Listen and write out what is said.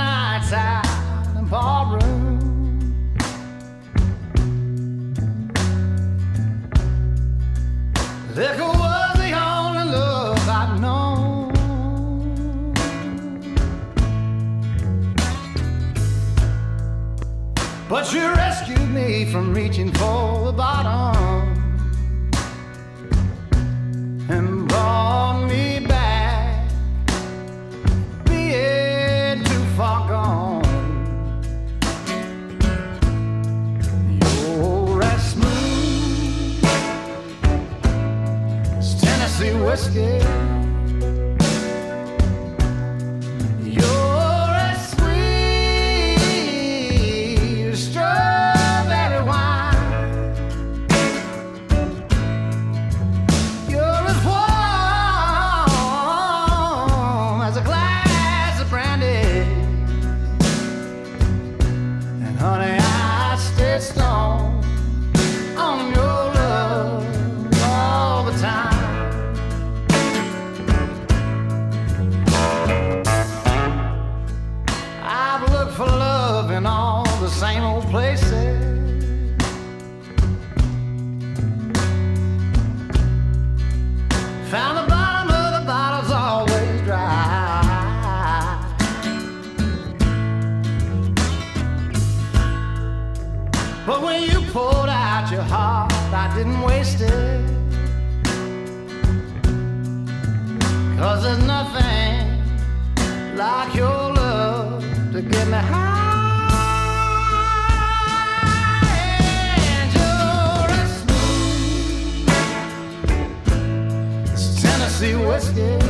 outside the ballroom. Liquor was the only love I'd known. But you rescued me from reaching for the bottom and brought You're as sweet as strawberry wine. You're as warm as a glass of brandy. And honey, I strong in all the same old places. Found the bottom of the bottle's always dry. But when you poured out your heart, I didn't waste it. Cause there's nothing like your love to get me high. As